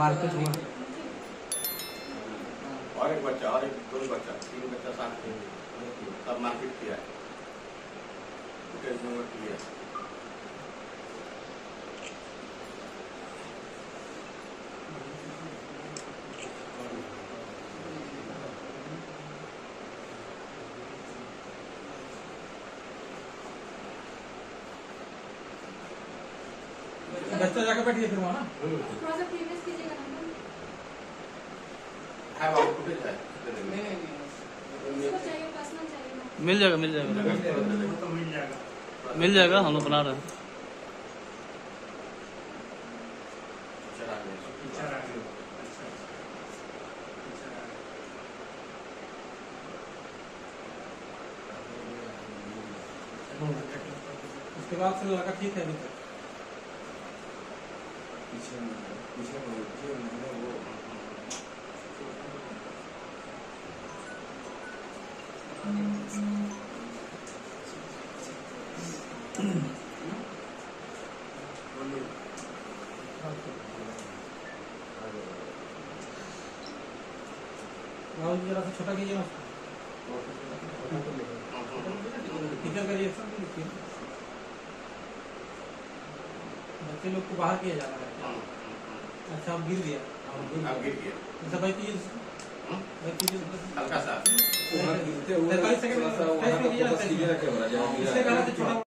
मारपीट हुआ। और एक बच्चा, और एक, दो बच्चा, तीन बच्चा साथ में। सब मारपीट किया है। बच्चा जाकर बैठिए फिर वहाँ मिल जाएगा मिल जाएगा। मिल जाएगा हम लोग बना रहे हैं। उसके बाद से लड़का ठीक है अभी तक। 이시간을 이시간을 표현을 하고 나오기라서 저다기지나 비장까지 쌍둥이 बच्चे लोग को बाहर किया जा रहा है अच्छा अब गिर गया। अब गिर गया। अच्छा कीजिए हल्का सा। पैंतालीस सेकंड